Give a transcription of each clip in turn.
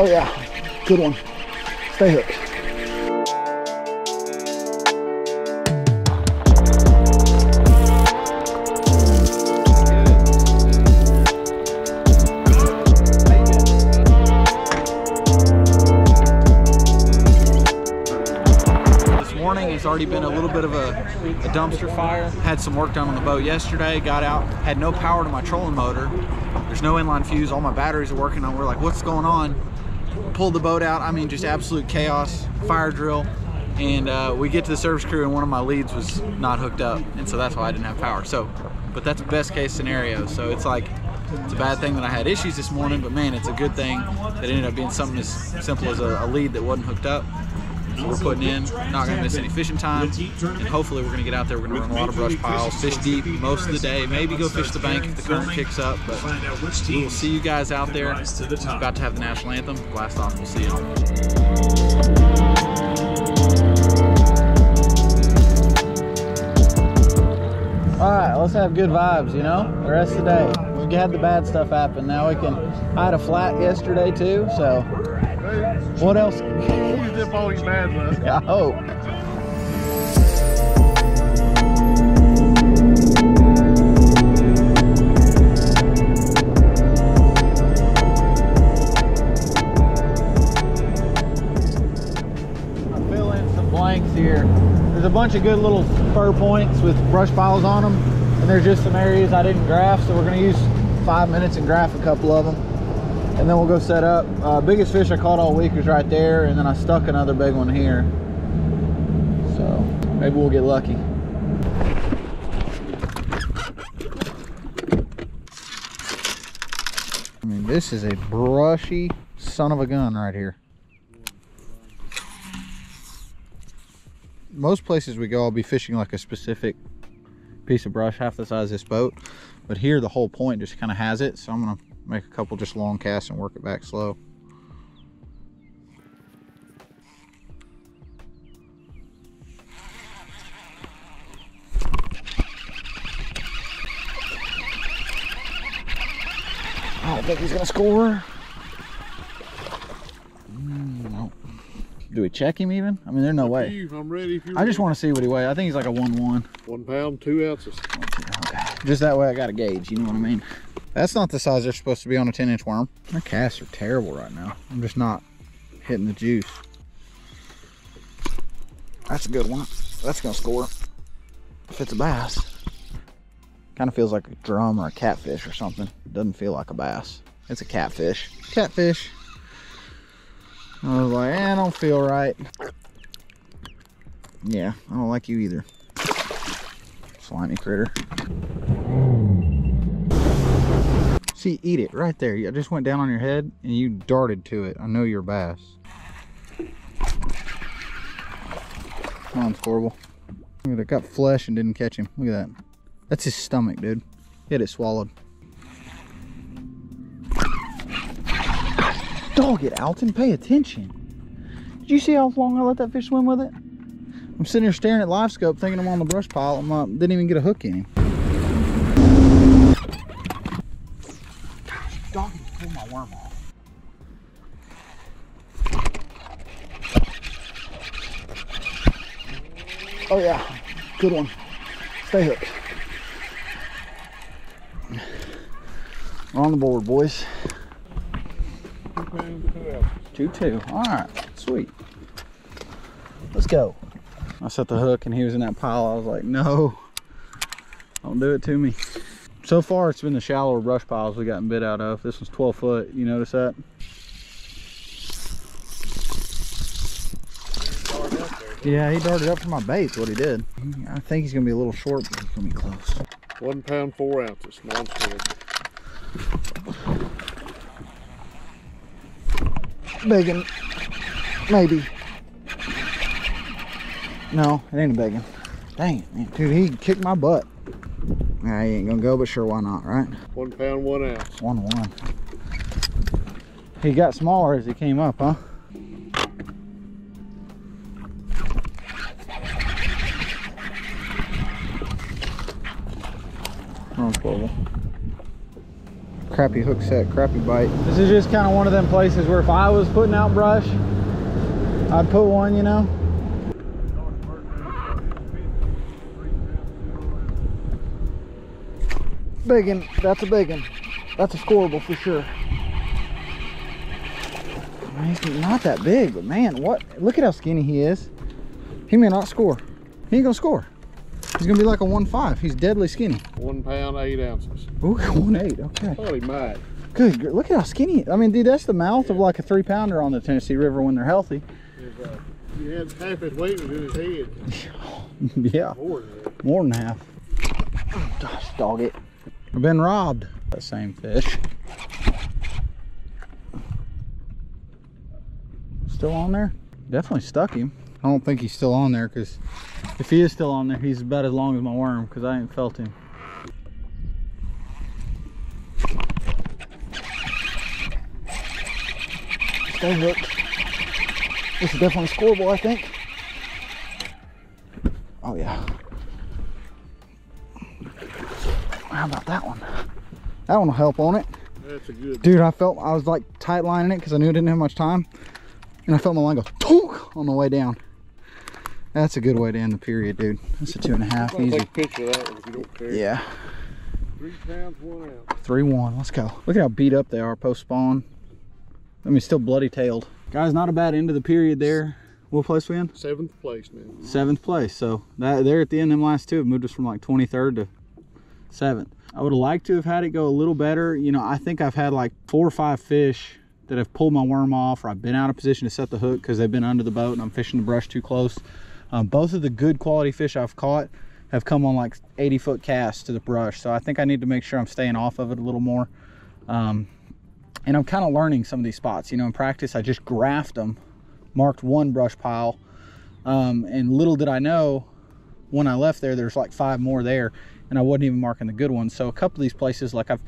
Oh yeah, good one. Stay hooked. This morning it's already been a little bit of a, a dumpster fire. Had some work done on the boat yesterday, got out, had no power to my trolling motor. There's no inline fuse, all my batteries are working on. We're like, what's going on? Pulled the boat out, I mean, just absolute chaos, fire drill. And uh, we get to the service crew and one of my leads was not hooked up. And so that's why I didn't have power. So, but that's best case scenario. So it's like, it's a bad thing that I had issues this morning, but man, it's a good thing that ended up being something as simple as a, a lead that wasn't hooked up. So we're putting in, not gonna miss any fishing time, and hopefully we're gonna get out there. We're gonna run a lot of brush piles, fish deep most of the day, maybe go fish the bank if the current kicks up, but we will see you guys out there. About to have the national anthem, blast off, we'll see you. All right, let's have good vibes, you know, the rest of the day. We've had the bad stuff happen. Now we can, I had a flat yesterday too, so what else? Zip all your bad. I hope. I'll fill in some blanks here. There's a bunch of good little spur points with brush piles on them, and there's just some areas I didn't graph, so we're gonna use five minutes and graph a couple of them and then we'll go set up. Uh, biggest fish I caught all week was right there, and then I stuck another big one here. So maybe we'll get lucky. I mean, this is a brushy son of a gun right here. Most places we go, I'll be fishing like a specific piece of brush, half the size of this boat. But here, the whole point just kind of has it. So I'm gonna make a couple just long casts and work it back slow. I don't think he's gonna score. Mm, no. Do we check him even? I mean, there's no way. you. I'm ready I just ready. want to see what he weighs. I think he's like a 1-1. One pound, two ounces. Just that way I got a gauge, you know what I mean? That's not the size they're supposed to be on a 10 inch worm. My casts are terrible right now. I'm just not hitting the juice. That's a good one. That's gonna score. If it's a bass. Kind of feels like a drum or a catfish or something. It doesn't feel like a bass. It's a catfish. Catfish. I was like, eh, I don't feel right. Yeah, I don't like you either. Slimy critter. See, eat it right there. I just went down on your head and you darted to it. I know you're bass. Come on, Scorbel. Look at it, got flesh and didn't catch him. Look at that. That's his stomach, dude. Had it swallowed. Dog it, Alton. Pay attention. Did you see how long I let that fish swim with it? I'm sitting here staring at LiveScope thinking I'm on the brush pile. I'm didn't even get a hook in him. Dog, you pulled my worm off. Oh yeah, good one. Stay hooked. We're on the board, boys. Two two. All right, sweet. Let's go. I set the hook and he was in that pile. I was like, no, don't do it to me. So far, it's been the shallower brush piles we gotten bit out of. This one's 12 foot. You notice that? Yeah, he darted up for my bait's what he did. I think he's gonna be a little short, but he's gonna be close. One pound, four ounces. Non-squid. Begging. Maybe. No, it ain't a begging. Dang it, man. Dude, he kicked my butt. Nah, he ain't gonna go, but sure, why not, right? One pound, one ounce. One one. He got smaller as he came up, huh? Come on, Crappy hook set, crappy bite. This is just kind of one of them places where if I was putting out brush, I'd put one, you know. Big one. That's a big one. That's a scoreable for sure. He's not that big, but man, what? Look at how skinny he is. He may not score. He ain't gonna score. He's gonna be like a 1.5. He's deadly skinny. One pound, eight ounces. Ooh, one eight, Okay. Thought he might. Good. Look at how skinny. I mean, dude, that's the mouth of like a three pounder on the Tennessee River when they're healthy. Uh, had half his weight was in his head. yeah, More than more than half. Gosh, dog it. I've been robbed. That same fish. Still on there? Definitely stuck him. I don't think he's still on there because if he is still on there, he's about as long as my worm because I ain't felt him. Stay hooked. This is definitely scoreable, I think. Oh yeah. How about that one? That one will help on it. That's a good. Dude, I felt I was like tight lining it because I knew I didn't have much time. And I felt my line go tonk on the way down. That's a good way to end the period, dude. That's a two and a half easy. take a picture of that one if you don't care. Yeah. Three pounds, one ounce. Three one. Let's go. Look at how beat up they are post spawn. I mean, still bloody tailed. Guys, not a bad end of the period there. What place we in? Seventh place man. Seventh place. So that there at the end, them last two have moved us from like 23rd to seventh. I would have liked to have had it go a little better. You know, I think I've had like four or five fish that have pulled my worm off, or I've been out of position to set the hook because they've been under the boat and I'm fishing the brush too close. Um, both of the good quality fish I've caught have come on like 80 foot casts to the brush. So I think I need to make sure I'm staying off of it a little more. Um, and I'm kind of learning some of these spots. You know, in practice, I just graphed them, marked one brush pile, um, and little did I know when I left there, there's like five more there, and I wasn't even marking the good ones. So a couple of these places, like I've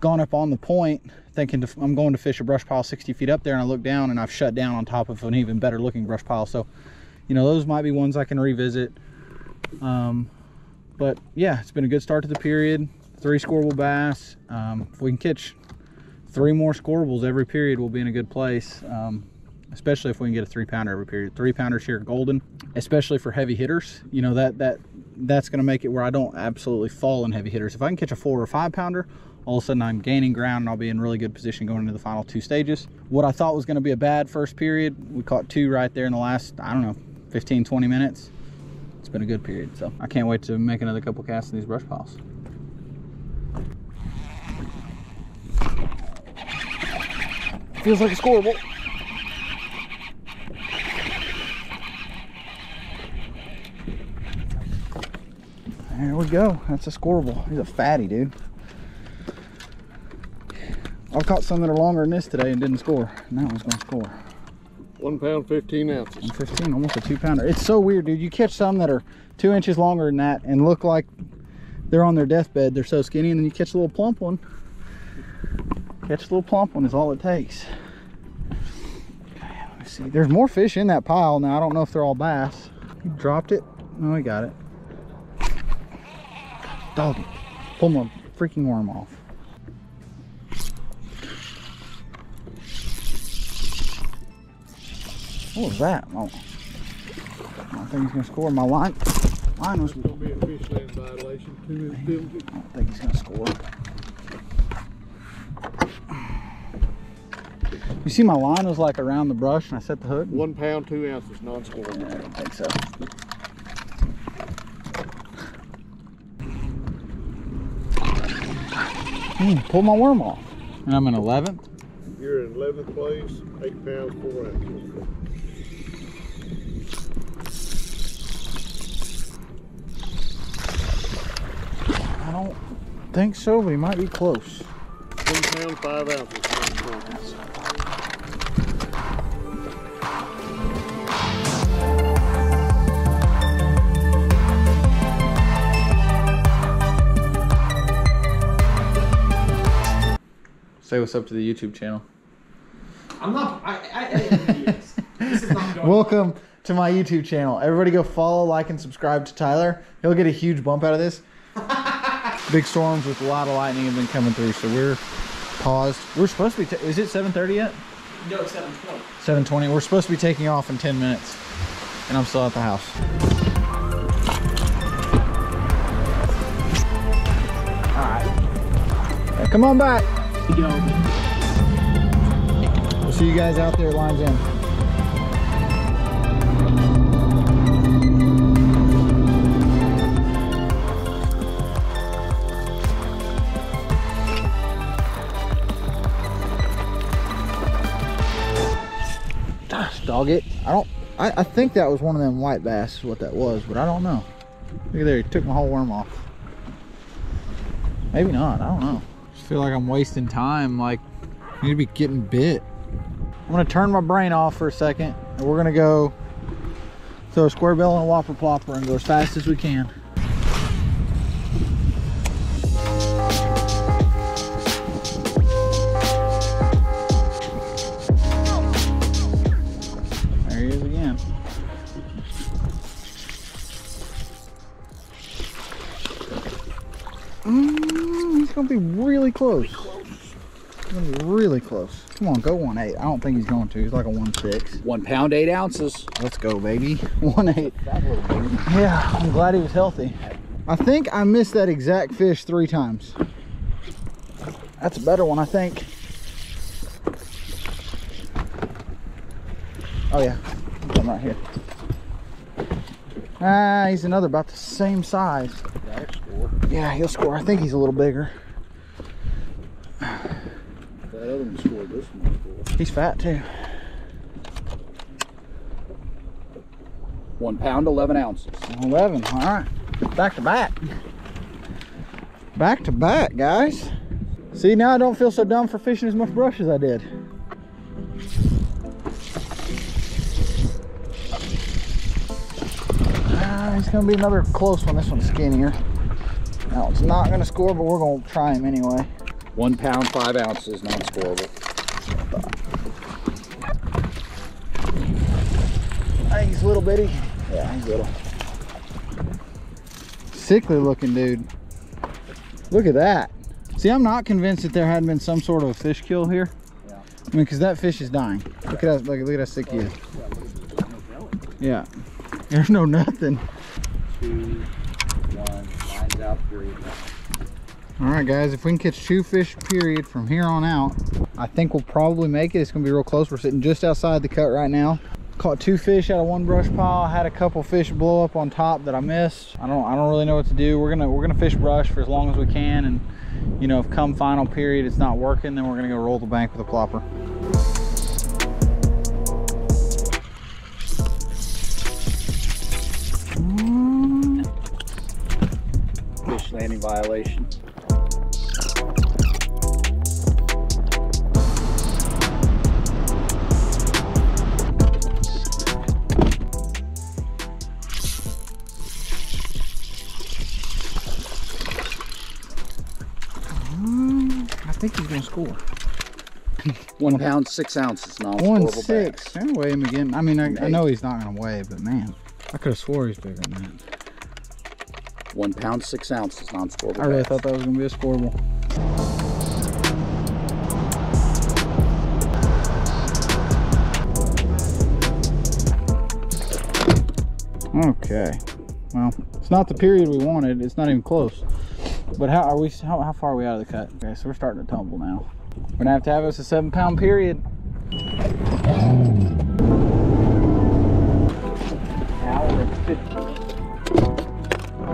gone up on the point thinking to, I'm going to fish a brush pile 60 feet up there, and I look down and I've shut down on top of an even better looking brush pile. So, you know, those might be ones I can revisit. Um, but yeah, it's been a good start to the period. Three scoreable bass. Um, if we can catch three more scoreables every period, we'll be in a good place. Um, especially if we can get a three pounder every period. Three pounders here Golden, especially for heavy hitters. You know that that that's going to make it where I don't absolutely fall in heavy hitters. If I can catch a four or five pounder, all of a sudden I'm gaining ground and I'll be in really good position going into the final two stages. What I thought was going to be a bad first period, we caught two right there in the last I don't know 15 20 minutes. It's been a good period, so I can't wait to make another couple casts in these brush piles. Feels like a scoreable. There we go. That's a scoreable. He's a fatty, dude. I've caught some that are longer than this today and didn't score. And that one's gonna score. One pound, 15 ounces. Fifteen, almost a two pounder. It's so weird, dude. You catch some that are two inches longer than that and look like they're on their deathbed. They're so skinny, and then you catch a little plump one. Catch a little plump one is all it takes. Okay, let me see. There's more fish in that pile now. I don't know if they're all bass. He dropped it. No, he got it. Doggy. Pull my freaking worm off. What was that? Oh. I think he's gonna score. My line, line was. It's gonna be a fish land violation. Minutes penalty. I don't think he's gonna score. You see, my line was like around the brush, and I set the hook. One pound, two ounces, non-scoreable. Yeah, I don't think so. Hmm, pulled my worm off. And I'm in 11th. You're in 11th place, eight pounds, four ounces. I don't think so, but he might be close. One pound, five ounces. Say what's up to the YouTube channel. I'm not. I, I edit videos. This is not going. Welcome to my YouTube channel. Everybody go follow, like, and subscribe to Tyler. He'll get a huge bump out of this. Big storms with a lot of lightning have been coming through, so we're paused. We're supposed to be, ta- is it 7.30 yet? No, it's 720. 7.20. We're supposed to be taking off in 10 minutes. And I'm still at the house. All right. Hey, come on back. We'll see you guys out there at Lines End. Gosh, dog it. I don't, I, I think that was one of them white bass is what that was, but I don't know. Look at there, he took my whole worm off. Maybe not, I don't know. Just feel like I'm wasting time, like, I need to be getting bit. I'm gonna turn my brain off for a second, and we're gonna go throw a square bill and a whopper plopper and go as fast as we can. Close. He's gonna be really close. Come on, go one eight. I don't think he's going to. He's like a one six. One pound, eight ounces. Let's go, baby. One eight. Yeah, I'm glad he was healthy. I think I missed that exact fish three times. That's a better one, I think. Oh yeah, I'm right here. Ah, he's another about the same size. Yeah, he'll score. I think he's a little bigger. One scored, this one scored. He's fat too. One pound, 11 ounces. 11, all right. Back to back. Back to back, guys. See, now I don't feel so dumb for fishing as much brush as I did. Ah, he's gonna be another close one. This one's skinnier. That it's not gonna score, but we're gonna try him anyway. One pound, five ounces, non-scorable. I think he's little bitty. Yeah, he's little. Sickly looking dude. Look at that. See, I'm not convinced that there hadn't been some sort of a fish kill here. Yeah. I mean, because that fish is dying. Look at that. Look, look at how sick he is. Yeah. There's no nothing. Two, one, lines out, three. All right, guys. If we can catch two fish, period, from here on out, I think we'll probably make it. It's gonna be real close. We're sitting just outside the cut right now. Caught two fish out of one brush pile. Had a couple fish blow up on top that I missed. I don't. I don't really know what to do. We're gonna. We're gonna fish brush for as long as we can, and you know, if come final period it's not working, then we're gonna go roll the bank with a plopper. Fish landing violation. Think he's gonna score. One pound, six ounces. One six. I'm gonna weigh him again. I mean, I, I know he's not gonna weigh, but man, I could have swore he's bigger than that. One pound, six ounces, non-scoreable. I really thought that was gonna be a scoreable. Okay. Well, it's not the period we wanted. It's not even close. But how are we? How, how far are we out of the cut? Okay, so we're starting to tumble now. We're gonna have to have us a seven pound period.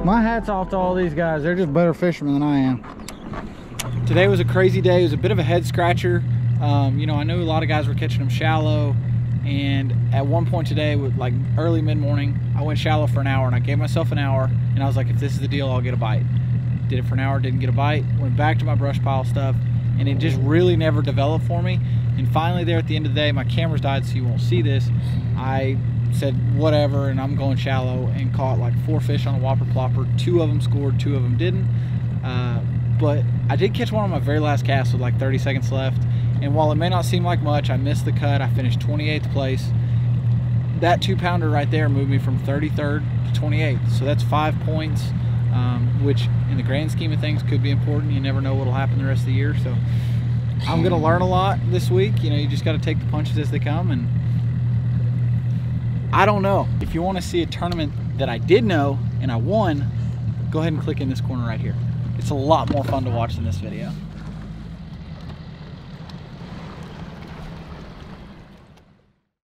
My hat's off to all these guys. They're just better fishermen than I am. Today was a crazy day. It was a bit of a head scratcher. Um, you know, I knew a lot of guys were catching them shallow. And at one point today, with like early mid morning, I went shallow for an hour and I gave myself an hour. And I was like, if this is the deal, I'll get a bite. Did it for an hour, didn't get a bite. Went back to my brush pile stuff. And it just really never developed for me. And finally, there at the end of the day, my camera's died, so you won't see this. I said whatever and I'm going shallow and caught like four fish on a whopper plopper. Two of them scored, two of them didn't. Uh, but I did catch one on my very last cast with like 30 seconds left. And while it may not seem like much, I missed the cut. I finished 28th place. That two pounder right there moved me from 33rd to 28th. So that's five points, um, which in the grand scheme of things could be important. You never know what'll happen the rest of the year. So I'm gonna learn a lot this week. You know, you just got to take the punches as they come, and I don't know. If you want to see a tournament that I did know and I won, go ahead and click in this corner right here. It's a lot more fun to watch than this video.